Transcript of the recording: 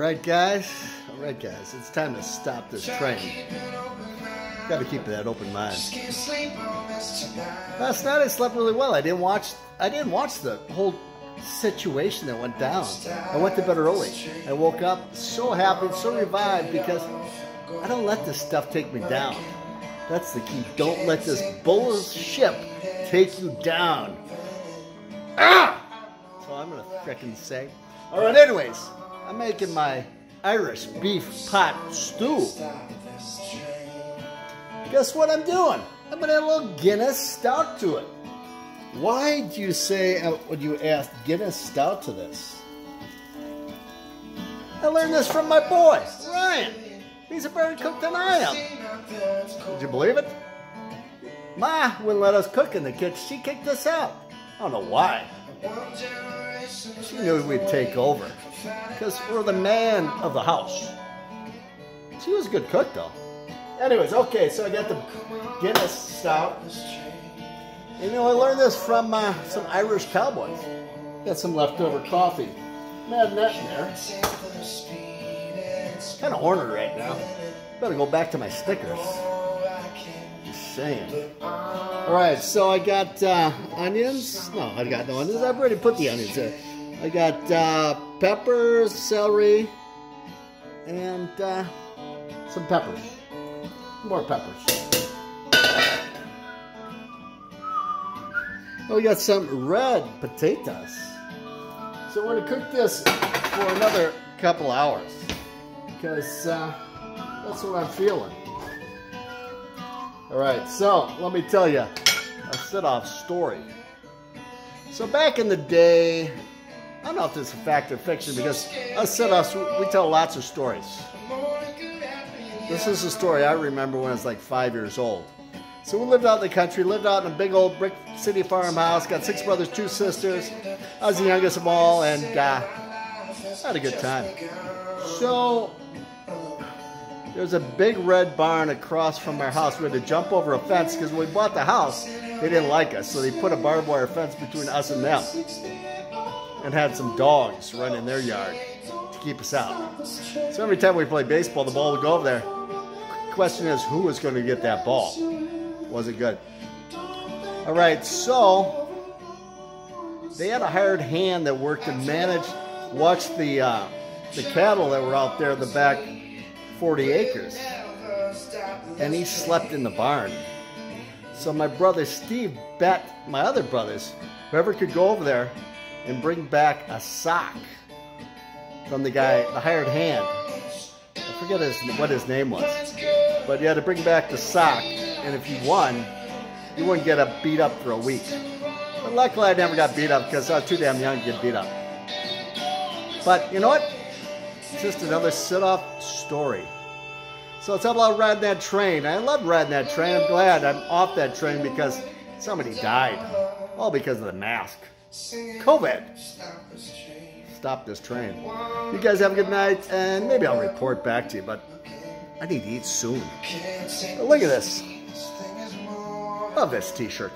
Right, guys. All right, guys. It's time to stop this train. Got to keep that open mind. Last night I slept really well. I didn't watch. I didn't watch the whole situation that went down. I went to bed early. I woke up so happy, so revived because I don't let this stuff take me down. That's the key. Don't let this bullshit take you down. Ah! So I'm gonna frickin' say. All right. Anyways. I'm making my Irish beef pot stew. Guess what I'm doing? I'm gonna add a little Guinness stout to it. Why do you say, uh, would you add Guinness stout to this? I learned this from my boy, Ryan. He's a better cook than I am. Would you believe it? Ma wouldn't let us cook in the kitchen. She kicked us out. I don't know why. She knew we'd take over because we're the man of the house. She was a good cook, though. Anyways, okay, so I got the Guinness stout. You know, I learned this from uh, some Irish cowboys. Got some leftover coffee. Mad net in there. Kind of ornery right now. Better go back to my stickers. Saying. All right, so I got uh, onions. No, I got no onions. I've already put the onions in. I got uh, peppers, celery, and uh, some peppers. More peppers. Oh, we got some red potatoes. So we're to cook this for another couple hours because uh, that's what I'm feeling. All right, so let me tell you a Sidoff story. So back in the day, I don't know if this is fact or fiction because us us, we tell lots of stories. This is a story I remember when I was like five years old. So we lived out in the country, lived out in a big old brick city farmhouse, got six brothers, two sisters. I was the youngest of all, and uh, had a good time. So there's a big red barn across from our house. We had to jump over a fence because when we bought the house, they didn't like us, so they put a barbed wire fence between us and them and had some dogs run in their yard to keep us out. So every time we play baseball, the ball would go over there. Question is, who was going to get that ball? Was it good? All right, so they had a hired hand that worked and managed, watched the uh, the cattle that were out there in the back 40 acres. And he slept in the barn. So my brother Steve bet my other brothers, whoever could go over there and bring back a sock from the guy, the hired hand. I forget his, what his name was. But you had to bring back the sock, and if you won, you wouldn't get a beat up for a week. But luckily I never got beat up because I uh, was too damn young to get beat up. But you know what? It's just another Sidoff story. So it's about riding that train. I love riding that train. I'm glad I'm off that train because somebody died. All because of the mask. COVID. Stop this train. You guys have a good night, and maybe I'll report back to you, but I need to eat soon. Look at this. Love this t-shirt.